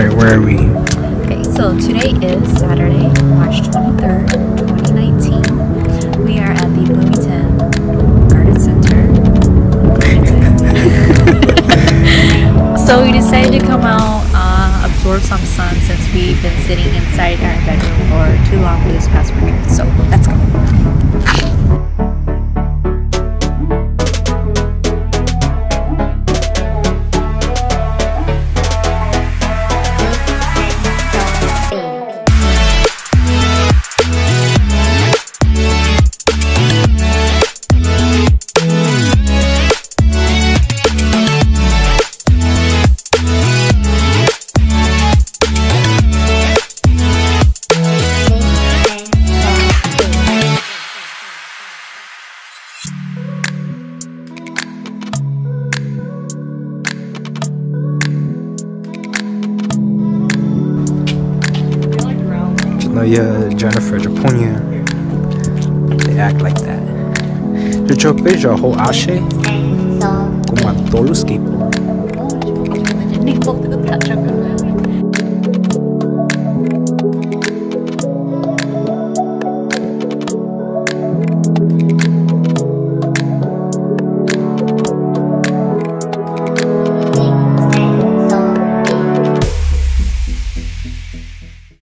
Alright, where are we? Okay, so today is Saturday, March 23rd, 2019. We are at the Bloomington Garden Center. so we decided to come out, uh, absorb some sun since we've been sitting inside our bedroom for too long for this past winter. So let's go. No, yeah, Jennifer Japonia. They act like that. The joke is your whole ashe. Como a todos que.